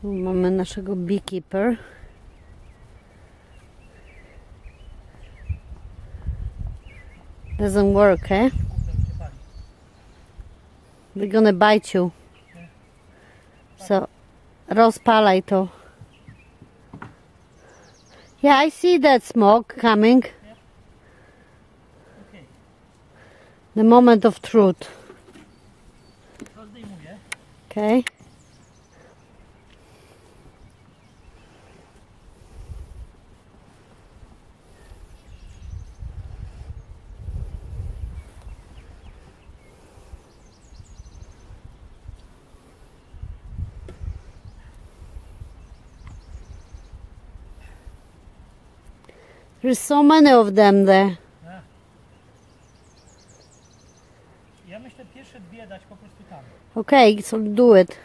Tu mamy naszego beekeeper. Doesn't work, eh? They're gonna bite you. So, rozpalaj to. Yeah, I see that smoke coming. The moment of truth. Okay. There's so many of them there. Ja myślę pierwsze dwie dać po prostu tam. Okay, so do it.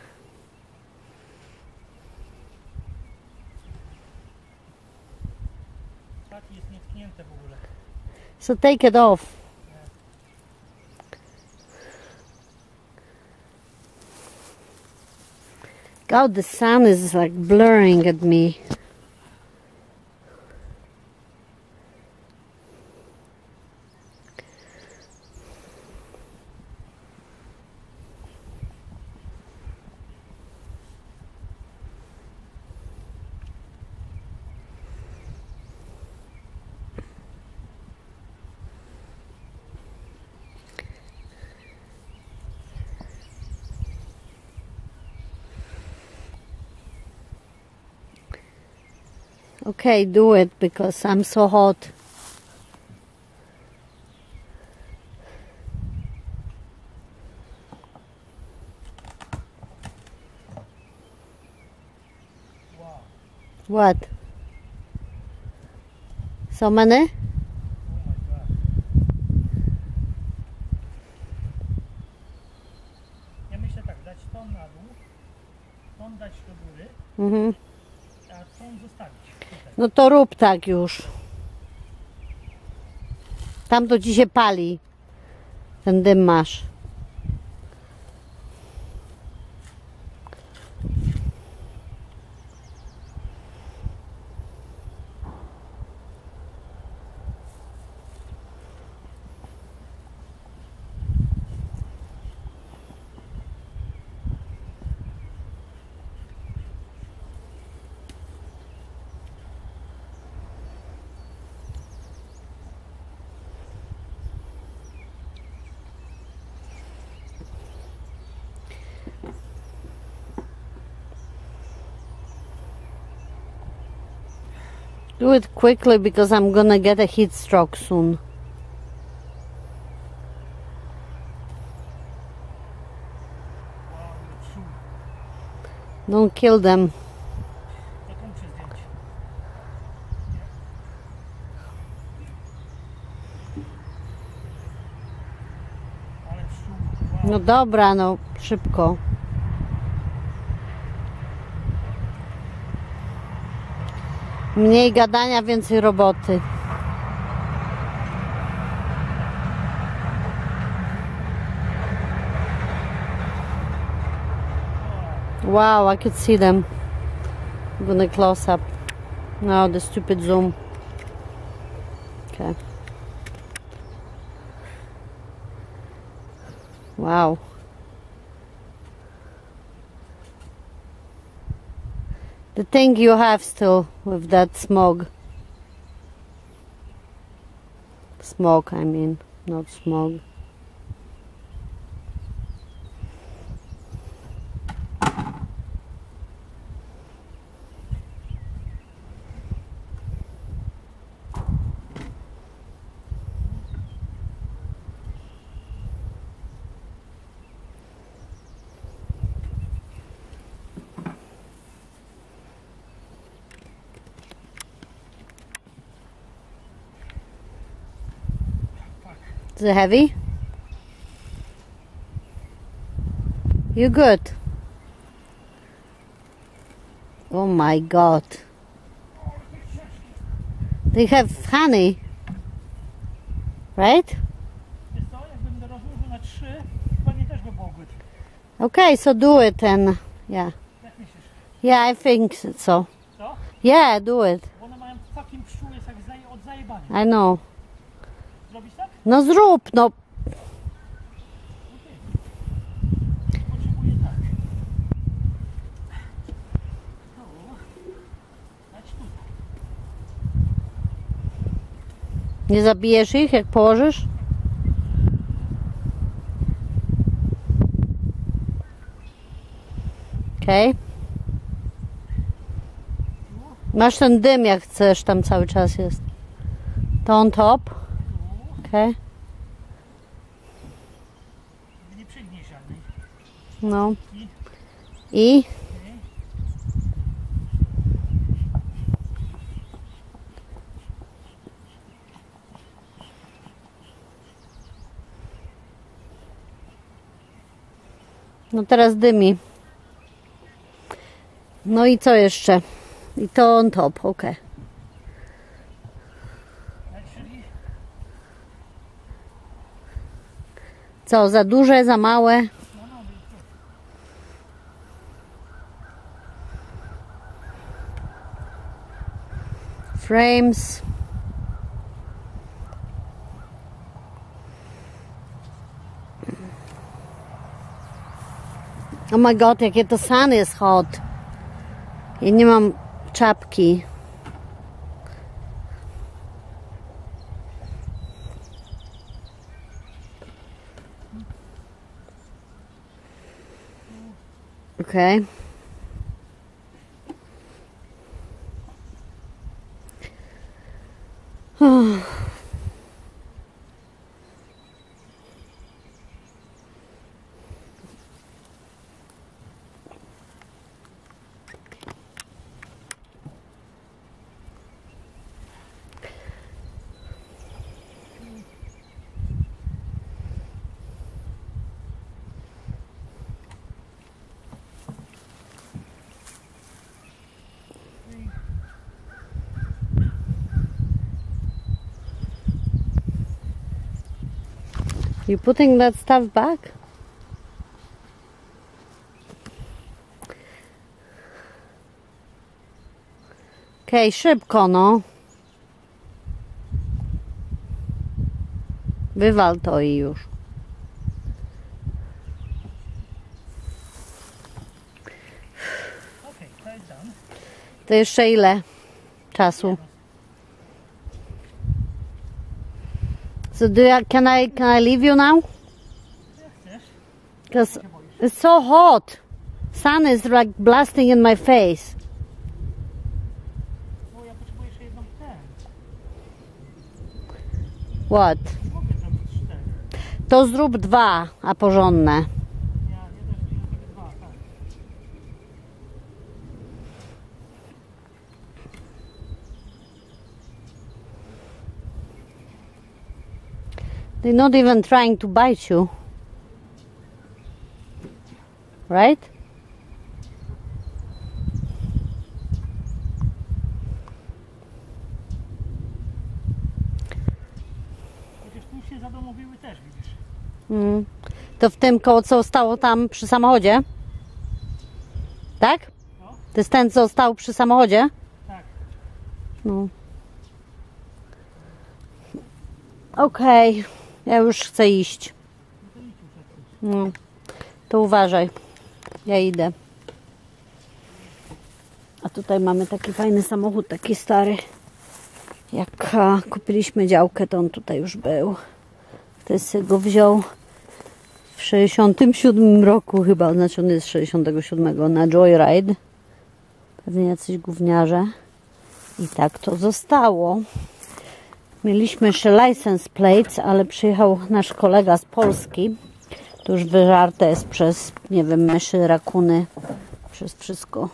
Tak jest nietknięte w ogóle. So take it off. God, the sun is like blurring at me. Okay, do it because I'm so hot. Wow. What? So many? Oh my god. Ja myślę tak, dać ton na dół, ton dać do góry, Mhm. No to rób tak już. Tam to ci się pali. Ten dym masz. Do it quickly because I'm gonna get a heat stroke soon. Don't kill them. No dobra, no szybko. Mniej gadania, więcej roboty. Wow, I could see them. I'm gonna close up. No, the stupid zoom. Okay. Wow. The thing you have still with that smog. Smoke, I mean, not smog. Is it heavy? You good? Oh my god. They have honey. Right? Wiesz co, jakbym to rozłożył na trzy, pewnie też by było good. Okay, so do it and yeah. Jak myślisz? Yeah, I think so. Co? Yeah, do it. Bo one No zrób, no. Nie zabijesz ich, jak położysz? Okej. Masz ten dym, jak chcesz, tam cały czas jest. To on top. Okej. Nie przygnieść żadnej. No. I I? No teraz dymi. No i co jeszcze? I to on top, ok. tak, Co, za duże, za małe? Frames. Oh my god, jakie to sun jest hot. Ja nie mam czapki. Okay. You putting that stuff back? Okej, szybko no. Wywal to i już. To jeszcze ile czasu? So do I, can I can I leave you now? Because it's so hot. Sun is like blasting in my face. What? To zrób dwa, a porządne. They're not even trying to bite you. Right? Mm. To w tym koło, co stało tam przy samochodzie? Tak? No. To jest ten, co stał przy samochodzie? Tak. No. Okej, ja już chcę iść. No to uważaj. Ja idę. A tutaj mamy taki fajny samochód, taki stary. Jak kupiliśmy działkę, to on tutaj już był. Ktoś sobie go wziął w 67 roku chyba, znaczy on jest z 67 na Joyride. Pewnie jacyś gówniarze. I tak to zostało. Mieliśmy jeszcze license plates, ale przyjechał nasz kolega z Polski. To już wyżarte jest przez, nie wiem, myszy, rakuny, przez wszystko.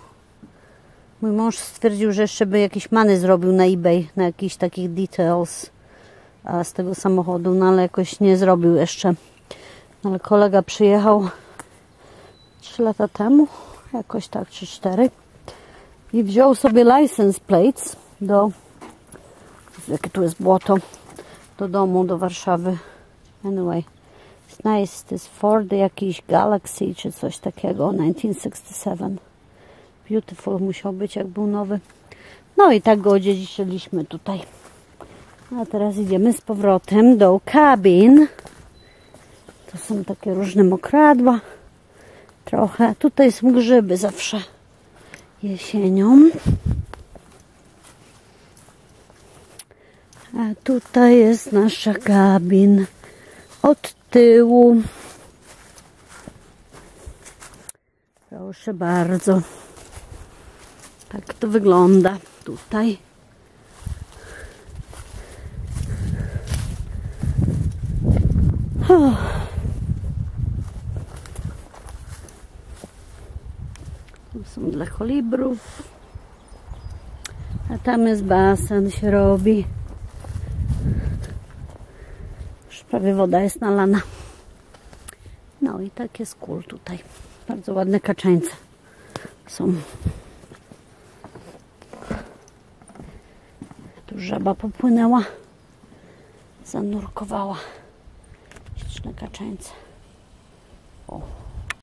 Mój mąż stwierdził, że jeszcze by jakieś many zrobił na eBay, na jakichś takich details a, z tego samochodu, no ale jakoś nie zrobił jeszcze. No, ale kolega przyjechał 3 lata temu, jakoś tak, czy 4 i wziął sobie license plates do, jakie tu jest błoto, do domu, do Warszawy. Anyway. It's nice. To jest Ford jakiś Galaxy czy coś takiego. 1967. beautiful musiał być, jak był nowy. No i tak go odziedziczyliśmy tutaj. A teraz idziemy z powrotem do cabin. To są takie różne mokradła. Trochę. Tutaj są grzyby zawsze jesienią. A tutaj jest nasza kabin od tyłu. Proszę bardzo. Tak to wygląda tutaj. O. Tu są dla kolibrów. A tam jest basen się robi. Prawie woda jest nalana. No i tak jest kul tutaj. Bardzo ładne kaczeńce są. Tu żaba popłynęła. Zanurkowała. Śliczne kaczeńce. O.